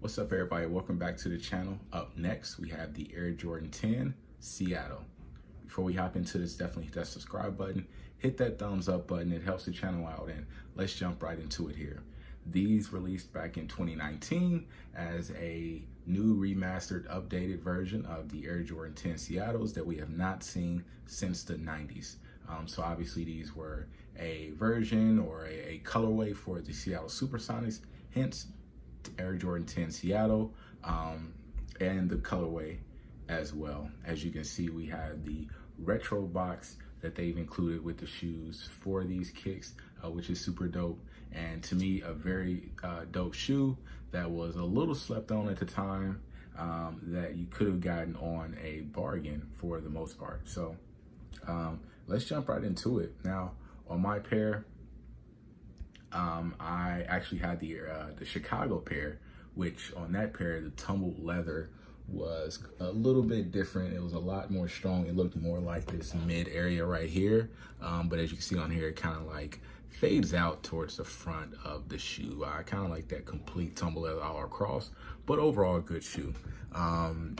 What's up everybody? Welcome back to the channel. Up next, we have the Air Jordan 10 Seattle. Before we hop into this, definitely hit that subscribe button, hit that thumbs up button. It helps the channel out and let's jump right into it here. These released back in 2019 as a new remastered updated version of the Air Jordan 10 Seattles that we have not seen since the 90s. Um, so obviously these were a version or a, a colorway for the Seattle Supersonics, hence Air Jordan 10 Seattle, um, and the colorway as well. As you can see, we have the retro box that they've included with the shoes for these kicks, uh, which is super dope. And to me, a very uh, dope shoe that was a little slept on at the time um, that you could have gotten on a bargain for the most part. So um, let's jump right into it. Now, on my pair, um, I actually had the uh, the Chicago pair, which on that pair, the tumbled leather was a little bit different. It was a lot more strong. It looked more like this mid area right here. Um, but as you can see on here, it kind of like fades out towards the front of the shoe. I kind of like that complete tumble leather all across, but overall a good shoe. Um,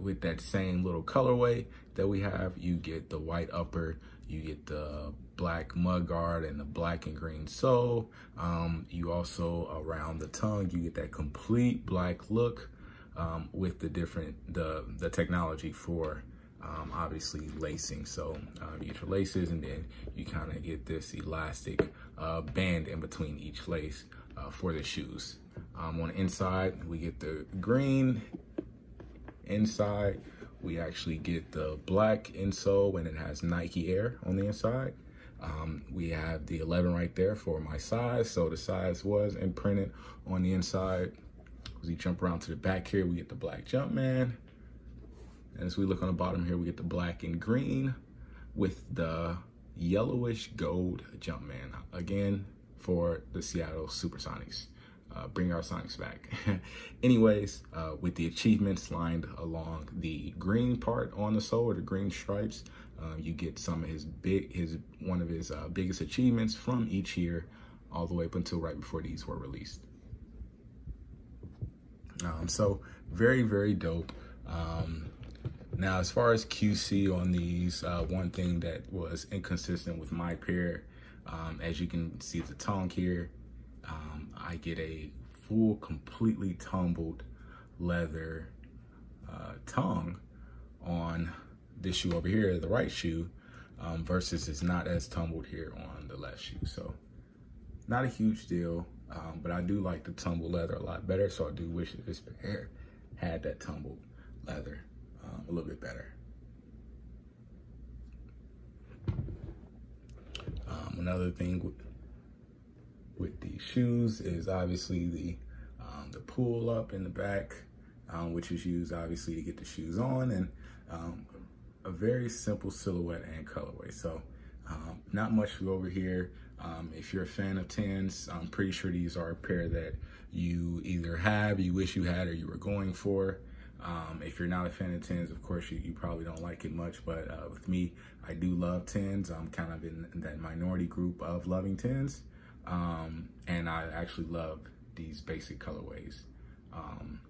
with that same little colorway that we have, you get the white upper, you get the black mudguard and the black and green sole. Um, you also, around the tongue, you get that complete black look um, with the different, the, the technology for um, obviously lacing. So uh, you get your laces and then you kind of get this elastic uh, band in between each lace uh, for the shoes. Um, on the inside, we get the green inside we actually get the black insole and it has Nike Air on the inside. Um, we have the 11 right there for my size. So the size was imprinted on the inside. As we jump around to the back here, we get the black Jumpman. And as we look on the bottom here, we get the black and green with the yellowish gold Jumpman. Again, for the Seattle Supersonics uh, bring our sonics back. Anyways, uh, with the achievements lined along the green part on the sole or the green stripes, uh, you get some of his big, his one of his uh, biggest achievements from each year, all the way up until right before these were released. Um, so very, very dope. Um, now, as far as QC on these, uh, one thing that was inconsistent with my pair, um, as you can see the tongue here, um, I get a full, completely tumbled leather uh, tongue on this shoe over here, the right shoe, um, versus it's not as tumbled here on the left shoe. So not a huge deal, um, but I do like the tumbled leather a lot better. So I do wish that this pair had that tumbled leather um, a little bit better. Um, another thing with these shoes is obviously the um, the pull up in the back, um, which is used obviously to get the shoes on and um, a very simple silhouette and colorway. So um, not much over here. Um, if you're a fan of 10s, I'm pretty sure these are a pair that you either have, you wish you had, or you were going for. Um, if you're not a fan of 10s, of course, you, you probably don't like it much. But uh, with me, I do love 10s. I'm kind of in that minority group of loving 10s. Um, and I actually love these basic colorways. Um,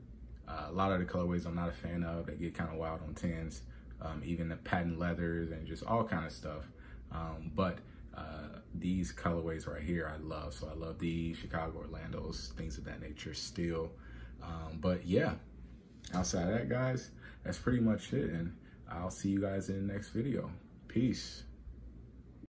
uh, a lot of the colorways I'm not a fan of. They get kind of wild on 10s, um, even the patent leathers and just all kind of stuff. Um, but uh, these colorways right here, I love. So I love these, Chicago, Orlando's, things of that nature still. Um, but yeah, outside of that, guys, that's pretty much it. And I'll see you guys in the next video. Peace.